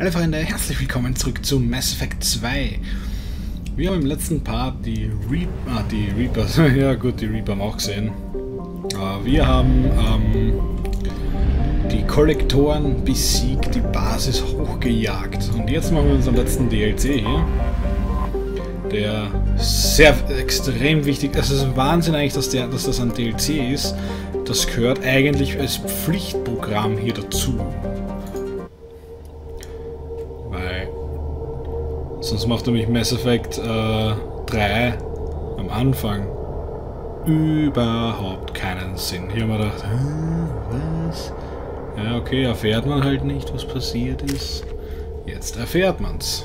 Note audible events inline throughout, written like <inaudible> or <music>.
Hallo Freunde, herzlich willkommen zurück zu Mass Effect 2. Wir haben im letzten Part die, Reap ah, die Reapers, <laughs> ja gut, die Reaper haben auch gesehen. Uh, wir haben ähm, die Kollektoren besiegt, die Basis hochgejagt. Und jetzt machen wir unseren letzten DLC hier. Der sehr extrem wichtig ist. Es ist Wahnsinn eigentlich, dass, der, dass das ein DLC ist. Das gehört eigentlich als Pflichtprogramm hier dazu. Sonst macht nämlich Mass Effect äh, 3 am Anfang überhaupt keinen Sinn. Hier haben wir gedacht, was? Ja, okay, erfährt man halt nicht, was passiert ist. Jetzt erfährt man's.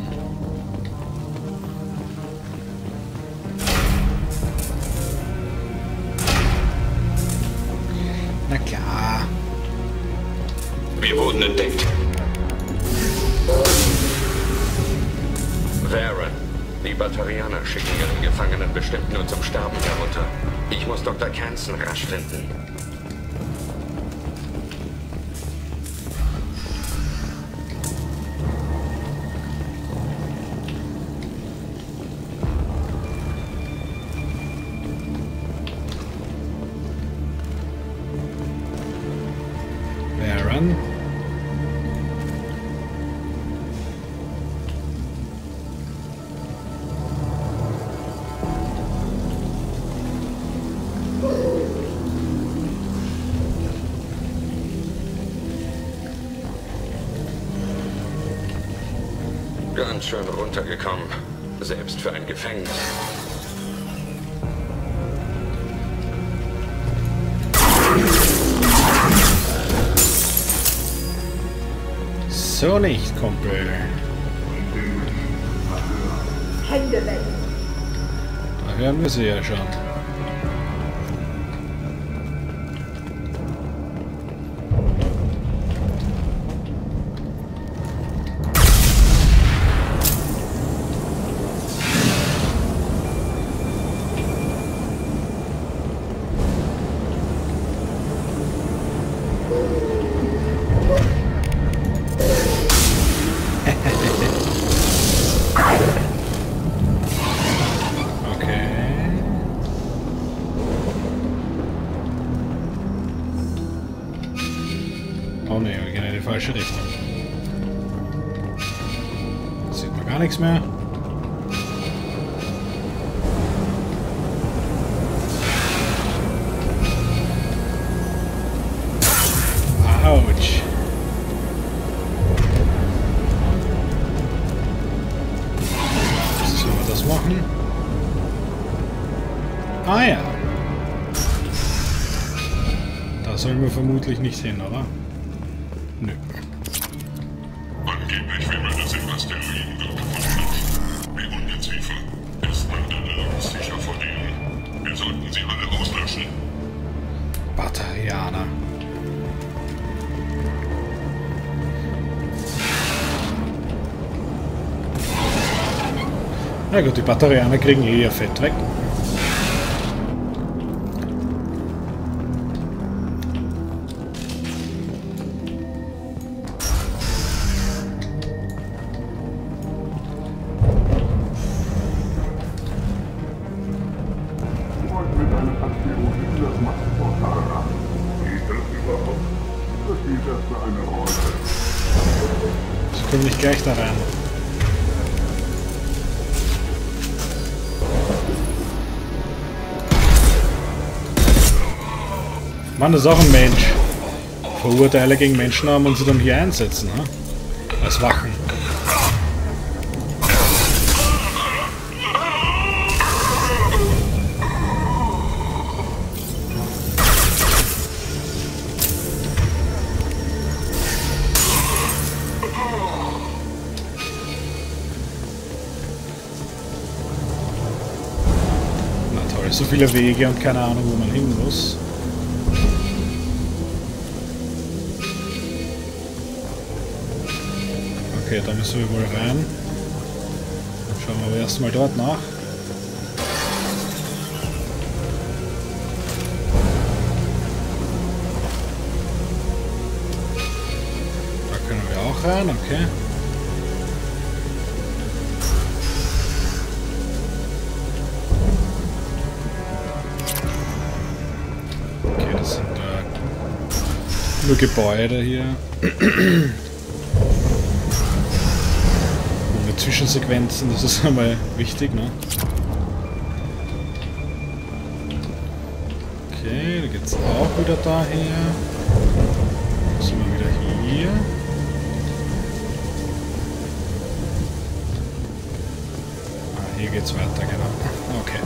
entdeckt. Varen, die Batarianer schicken ihren Gefangenen bestimmt nur zum Sterben herunter. Ich muss Dr. Canson rasch finden. Ganz schön runtergekommen. Selbst für ein Gefängnis. So nicht, Kumpel. Hände weg. Da hören wir sie ja schon. Falsche Richtung. Sieht man gar nichts mehr. Autsch. Wir das machen? Ah ja. Da sollen wir vermutlich nicht hin, oder? Gut, die Batterianer kriegen eh ihr Fett weg. gleich da rein. Mann, ist auch ein Mensch. Verurteile gegen Menschen haben und sie dann hier einsetzen, ne? Als Wachen. Na toll, so viele Wege und keine Ahnung, wo man hin muss. Okay, da müssen wir wohl rein. Schauen wir aber erstmal dort nach. Da können wir auch rein, okay. Okay, das sind äh, nur Gebäude hier. Zwischensequenzen, das ist <laughs> einmal wichtig, ne? Okay, da geht's auch wieder daher. Dann sind wir wieder hier. Ah, hier geht's weiter, genau. <laughs> Okay.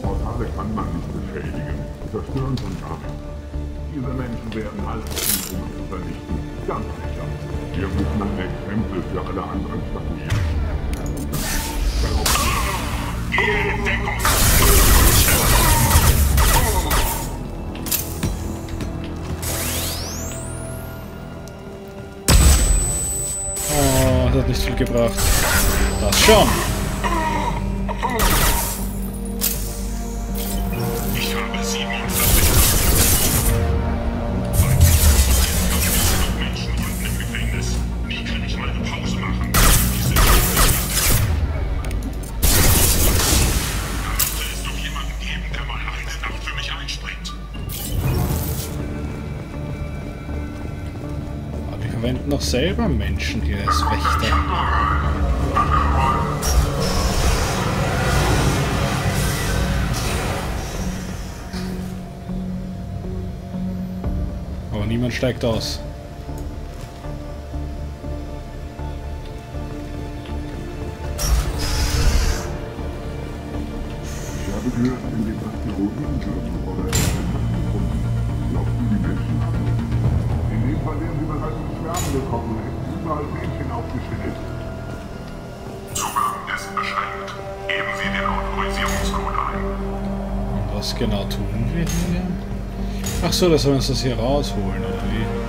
Portale kann man nicht beschädigen. Zerstören schon gar nicht. Diese Menschen werden alles tun, um uns zu vernichten. Ganz sicher. Wir müssen ein Exempel für alle anderen statuieren. Oh, das hat nicht viel gebracht. Das schon. Selber Menschen hier als Wächter. Aber niemand steigt aus. Ich habe gehört, in dem Asteroidengürtel Fall wären sie bereits ins Schwärmen gekommen, hätten überall Mädchen aufgestellt. Zugang ist beschränkt. Geben Sie den Autorisierungscode ein. Und was genau tun wir hier? Ach so, dass wir uns das hier rausholen, oder wie?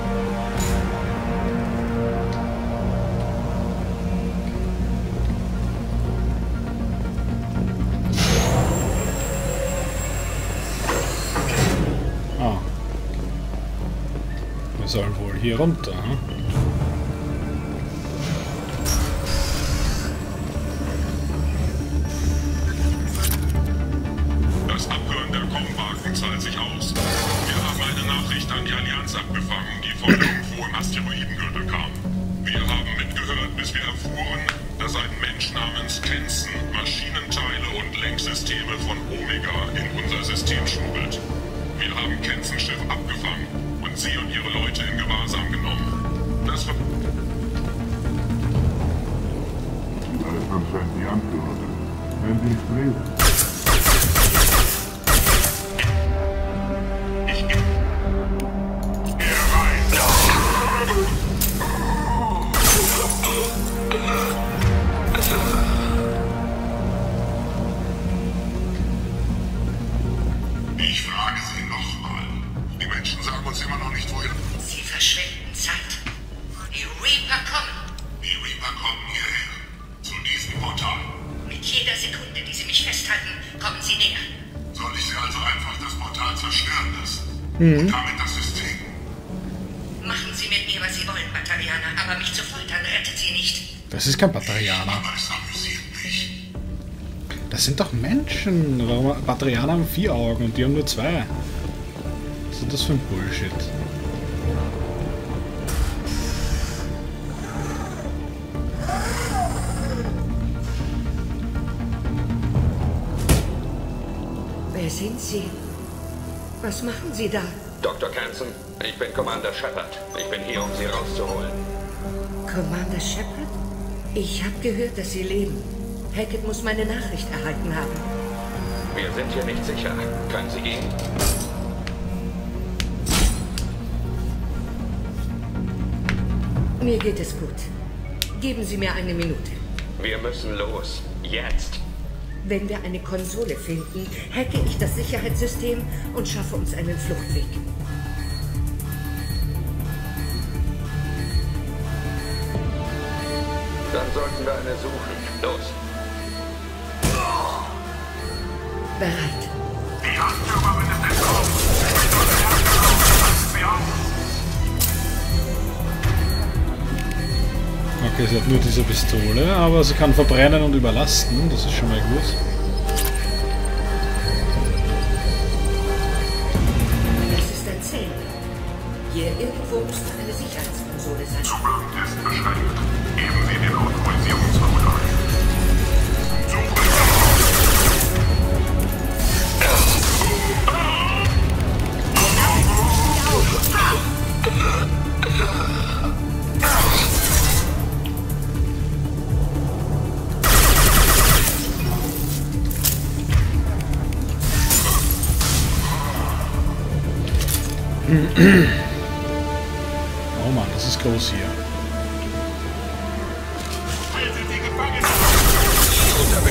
Hier runter, hm? Das Abhören der Komwagen zahlt sich aus. Wir haben eine Nachricht an die Allianz abgefangen, die von irgendwo im Asteroidengürtel kam. Wir haben mitgehört, bis wir erfuhren, dass ein Mensch namens Kenson Maschinenteile und Lenksysteme von Omega in unser System schmuggelt. Wir haben Kensons Schiff abgefangen und sie und ihre Leute in Gewahrsam genommen. Das war... Alles anscheinend die Anführerin. Wenn Sie nicht lesen. Immer noch nicht, wohin. Sie verschwenden Zeit. Die Reaper kommen. Die Reaper kommen hierher. Zu diesem Portal. Mit jeder Sekunde, die Sie mich festhalten, kommen Sie näher. Soll ich Sie also einfach das Portal zerstören lassen? Und damit das System. Machen Sie mit mir, was Sie wollen, Batarianer, aber mich zu foltern rettet Sie nicht. Das ist kein Batarianer. Aber es amüsiert mich. Das sind doch Menschen. Warum Batarianer haben vier Augen und die haben nur zwei? das für ein Bullshit? Wer sind Sie? Was machen Sie da? Dr. Canson, ich bin Commander Shepard. Ich bin hier, um Sie rauszuholen. Commander Shepard? Ich habe gehört, dass Sie leben. Hackett muss meine Nachricht erhalten haben. Wir sind hier nicht sicher. Können Sie gehen? Mir geht es gut. Geben Sie mir eine Minute. Wir müssen los. Jetzt. Wenn wir eine Konsole finden, hacke ich das Sicherheitssystem und schaffe uns einen Fluchtweg. Dann sollten wir eine suchen. Los. Okay, sie hat nur diese Pistole, aber sie kann verbrennen und überlasten. Das ist schon mal gut. Das ist ein Zelt. Hier irgendwo müsste eine Sicherheitskonsole sein. Zugang ist beschränkt. Geben Sie den Autorisierungscode Oh Mann, das ist groß hier. Halten Sie gefangen! Unter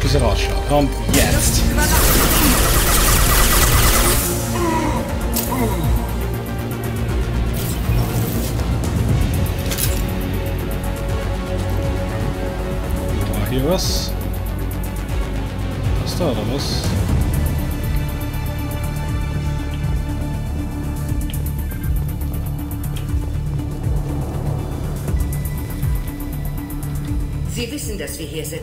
bis er rausschaut. Und jetzt! Hier was? Das da oder was? Sie wissen, dass wir hier sind.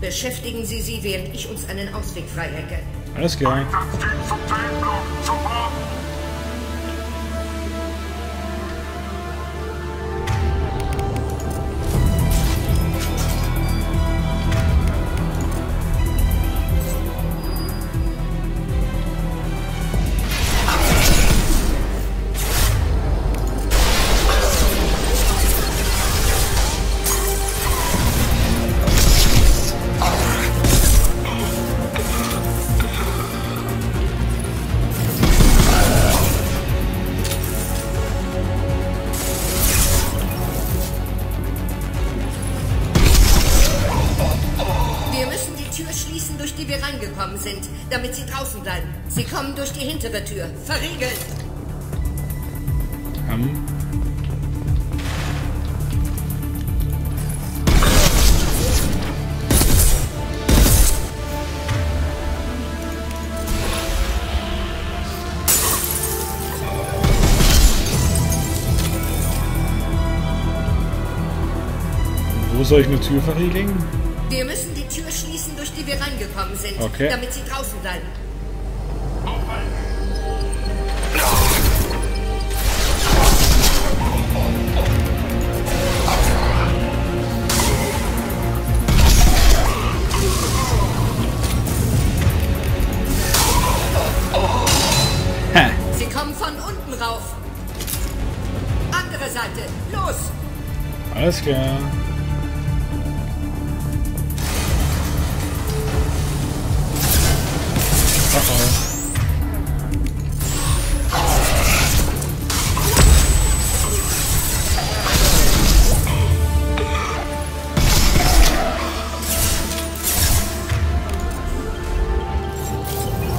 Beschäftigen Sie sie, während ich uns einen Ausweg freihacke. Alles klar. Die wir reingekommen sind, damit sie draußen bleiben. Sie kommen durch die hintere Tür. Verriegelt! Ähm. Wo soll ich eine Tür verriegeln? Wir müssen die Tür schließen, die wir reingekommen sind, Okay. damit sie draußen bleiben. Sie kommen von unten rauf. Andere Seite. Los! Alles klar. Oh.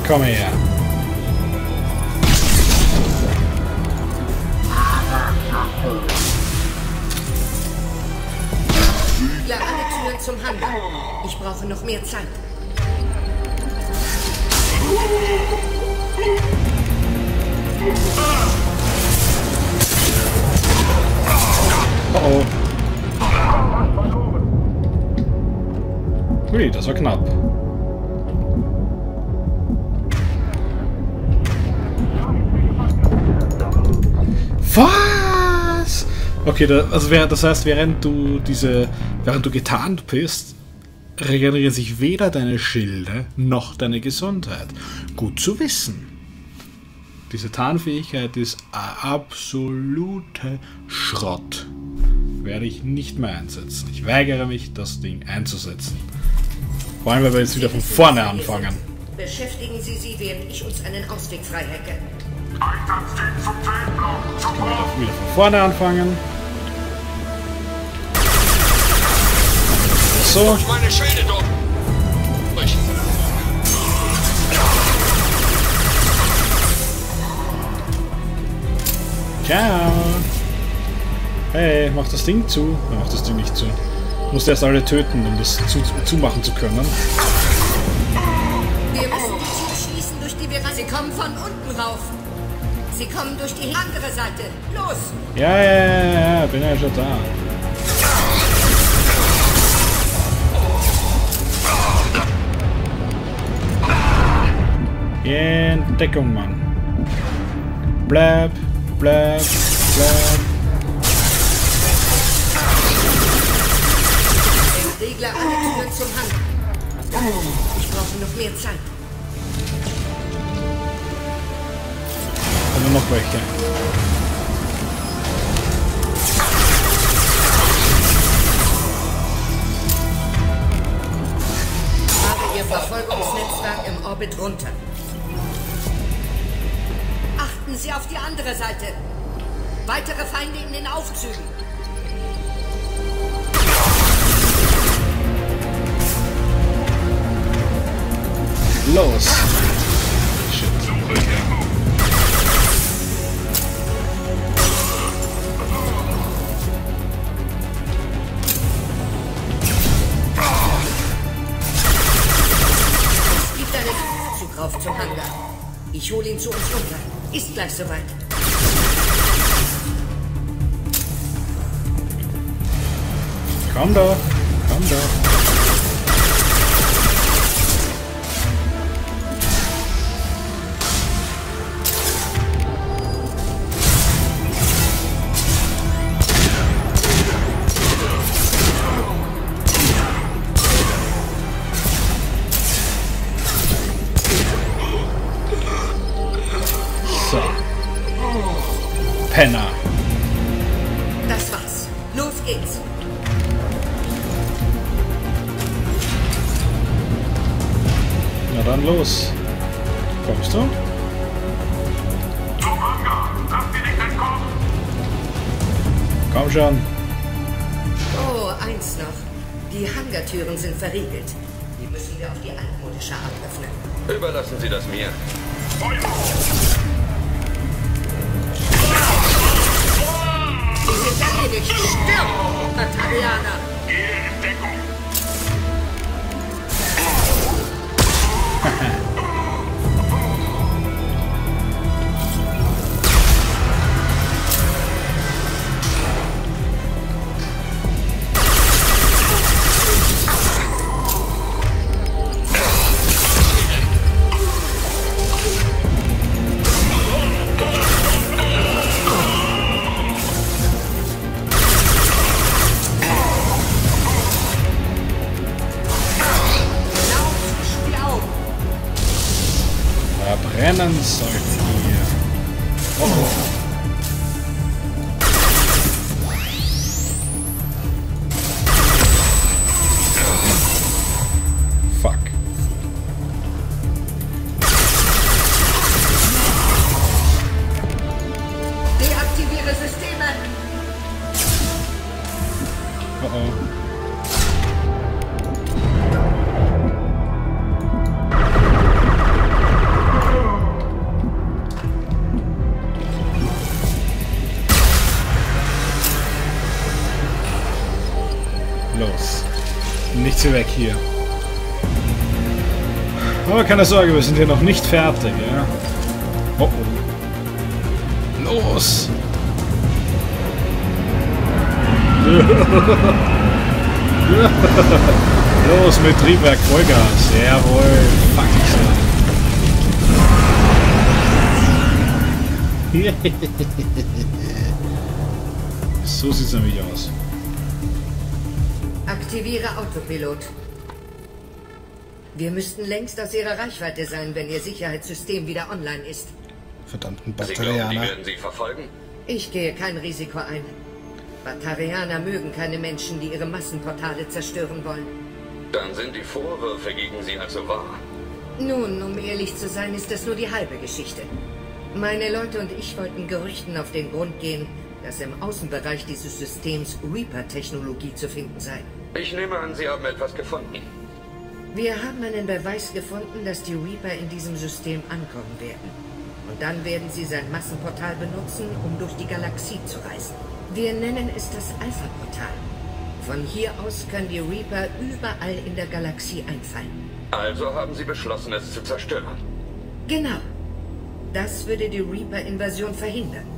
Komm her. Ja, alle Türen zum Handel. Ich brauche noch mehr Zeit. Oh oh. Hui, das war knapp. Was? Okay, da, also wer, das heißt, während du diese, während du getarnt bist, regenerieren sich weder deine Schilde noch deine Gesundheit. Gut zu wissen. Diese Tarnfähigkeit ist absolute Schrott. Werde ich nicht mehr einsetzen. Ich weigere mich, das Ding einzusetzen. Vor allem, weil wir jetzt wieder von vorne anfangen. Beschäftigen Sie sie, während ich uns einen Ausweg freihacke. Einsatzteam zum Feldblock. Können wieder von vorne anfangen. So, Meine Schilde dort! Ciao. Hey, mach das Ding zu. Er macht das Ding nicht zu. Musst erst alle töten, um das zu, zumachen zu können. Wir müssen die Tür schließen, durch die wir rein. Sie kommen von unten rauf. Sie kommen durch die andere Seite. Los! Ja, ja, ja, ja, bin ja schon da. In Deckung, Mann. Bleib, bleib, bleib. Regler alle Türen zum Hang. Ich brauche noch mehr Zeit. Und noch welche. Fahre Ihr Verfolgungsnetzwerk im Orbit runter. Achten Sie auf die andere Seite. Weitere Feinde in den Aufzügen. Los. Ich hole ihn zu uns runter. Ist gleich soweit. Komm doch, komm doch. Na dann los. Kommst du? Zum Hangar. Lasst sie nicht entkommen. Komm schon. Oh, eins noch. Die Hangartüren sind verriegelt. Die müssen wir auf die altmodische Art öffnen. Überlassen Sie das mir. Sie sind erledigt. Stirb, Batarianer. Hier weg hier. Aber keine Sorge, wir sind hier noch nicht fertig, ja? Oh oh. Los! <laughs> Los mit Triebwerk Vollgas. Jawohl. Fuck ich <laughs> So sieht es nämlich aus. Aktiviere Autopilot. Wir müssten längst aus Ihrer Reichweite sein, wenn Ihr Sicherheitssystem wieder online ist. Verdammten Sie glauben, werden Sie verfolgen? Ich gehe kein Risiko ein. Batarianer mögen keine Menschen, die ihre Massenportale zerstören wollen. Dann sind die Vorwürfe gegen Sie also wahr. Nun, um ehrlich zu sein, ist das nur die halbe Geschichte. Meine Leute und ich wollten Gerüchten auf den Grund gehen, dass im Außenbereich dieses Systems Reaper-Technologie zu finden sei. Ich nehme an, Sie haben etwas gefunden. Wir haben einen Beweis gefunden, dass die Reaper in diesem System ankommen werden. Und dann werden sie sein Massenportal benutzen, um durch die Galaxie zu reisen. Wir nennen es das Alpha-Portal. Von hier aus können die Reaper überall in der Galaxie einfallen. Also haben Sie beschlossen, es zu zerstören. Genau. Das würde die Reaper-Invasion verhindern.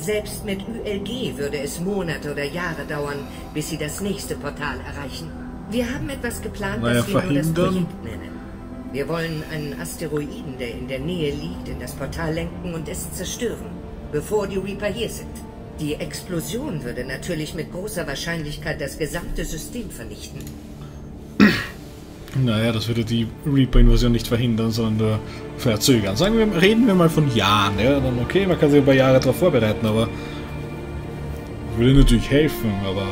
Selbst mit ULG würde es Monate oder Jahre dauern, bis sie das nächste Portal erreichen. Wir haben etwas geplant, Naja, das wir nur das? Projekt nennen. Wir wollen einen Asteroiden, der in der Nähe liegt, in das Portal lenken und es zerstören, bevor die Reaper hier sind. Die Explosion würde natürlich mit großer Wahrscheinlichkeit das gesamte System vernichten. Naja, das würde die Reaper-Invasion nicht verhindern, sondern nur verzögern. Sagen wir, reden wir mal von Jahren, ja, dann okay, man kann sich ein paar Jahre darauf vorbereiten, aber würde natürlich helfen, aber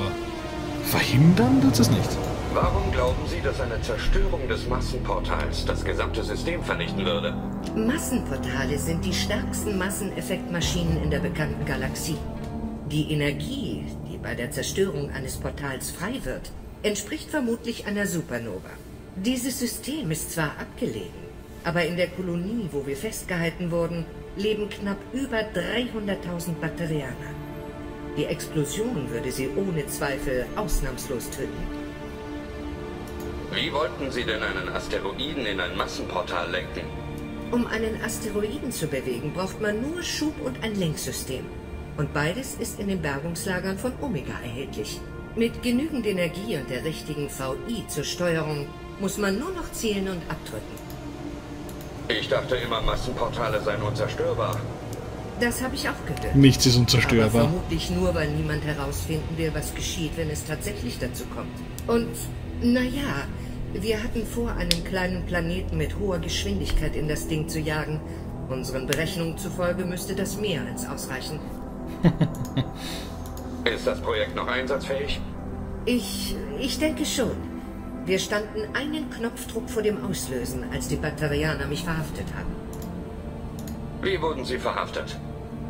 verhindern tut es nicht. Warum glauben Sie, dass eine Zerstörung des Massenportals das gesamte System vernichten würde? Massenportale sind die stärksten Masseneffektmaschinen in der bekannten Galaxie. Die Energie, die bei der Zerstörung eines Portals frei wird, entspricht vermutlich einer Supernova. Dieses System ist zwar abgelegen, aber in der Kolonie, wo wir festgehalten wurden, leben knapp über 300.000 Batterianer. Die Explosion würde sie ohne Zweifel ausnahmslos töten. Wie wollten Sie denn einen Asteroiden in ein Massenportal lenken? Um einen Asteroiden zu bewegen, braucht man nur Schub und ein Lenksystem. Und beides ist in den Bergungslagern von Omega erhältlich. Mit genügend Energie und der richtigen VI zur Steuerung muss man nur noch zielen und abdrücken. Ich dachte immer, Massenportale seien unzerstörbar. Das habe ich auch gehört. Nichts ist Aber unzerstörbar. vermutlich nur, weil niemand herausfinden will, was geschieht, wenn es tatsächlich dazu kommt. Und, naja, wir hatten vor, einen kleinen Planeten mit hoher Geschwindigkeit in das Ding zu jagen. Unseren Berechnungen zufolge müsste das mehr als ausreichen. <laughs> Ist das Projekt noch einsatzfähig? Ich, ich denke schon. Wir standen einen Knopfdruck vor dem Auslösen, als die Batterianer mich verhaftet haben. Wie wurden Sie verhaftet?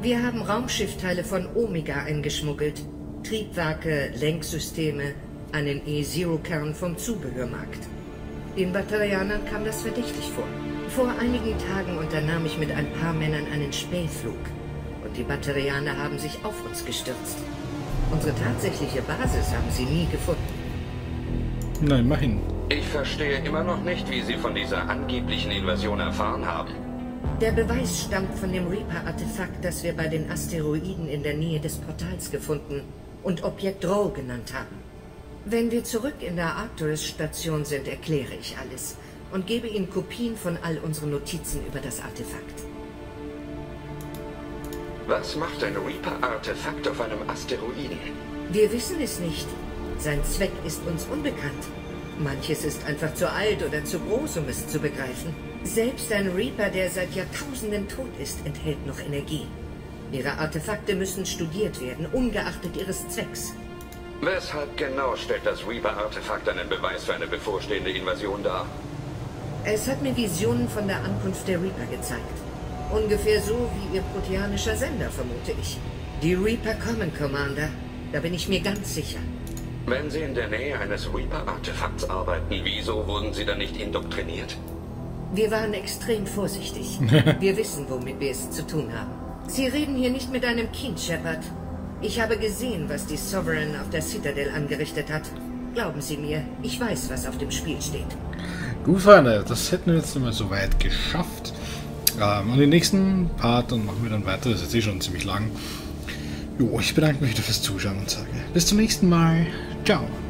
Wir haben Raumschiffteile von Omega eingeschmuggelt. Triebwerke, Lenksysteme, einen E-Zero-Kern vom Zubehörmarkt. Den Batterianern kam das verdächtig vor. Vor einigen Tagen unternahm ich mit ein paar Männern einen Spähflug. Und die Batterianer haben sich auf uns gestürzt. Unsere tatsächliche Basis haben sie nie gefunden. Nein, mach hin. Ich verstehe immer noch nicht, wie Sie von dieser angeblichen Invasion erfahren haben. Der Beweis stammt von dem Reaper-Artefakt, das wir bei den Asteroiden in der Nähe des Portals gefunden und Objekt Row genannt haben. Wenn wir zurück in der Arcturus-Station sind, erkläre ich alles und gebe Ihnen Kopien von all unseren Notizen über das Artefakt. Was macht ein Reaper-Artefakt auf einem Asteroiden? Wir wissen es nicht. Sein Zweck ist uns unbekannt. Manches ist einfach zu alt oder zu groß, um es zu begreifen. Selbst ein Reaper, der seit Jahrtausenden tot ist, enthält noch Energie. Ihre Artefakte müssen studiert werden, ungeachtet ihres Zwecks. Weshalb genau stellt das Reaper-Artefakt einen Beweis für eine bevorstehende Invasion dar? Es hat mir Visionen von der Ankunft der Reaper gezeigt. Ungefähr so wie ihr proteanischer Sender, vermute ich. Die Reaper kommen, Commander. Da bin ich mir ganz sicher. Wenn Sie in der Nähe eines Reaper-Artefakts arbeiten, wieso wurden Sie dann nicht indoktriniert? Wir waren extrem vorsichtig. <laughs> Wir wissen, womit wir es zu tun haben. Sie reden hier nicht mit einem Kind, Shepard. Ich habe gesehen, was die Sovereign auf der Citadel angerichtet hat. Glauben Sie mir, ich weiß, was auf dem Spiel steht. Gut, Freunde, das hätten wir jetzt einmal so weit geschafft. Ähm, und den nächsten Part, dann machen wir dann weiter. Das ist jetzt eh schon ziemlich lang. Jo, ich bedanke mich wieder fürs Zuschauen und sage bis zum nächsten Mal. Ciao.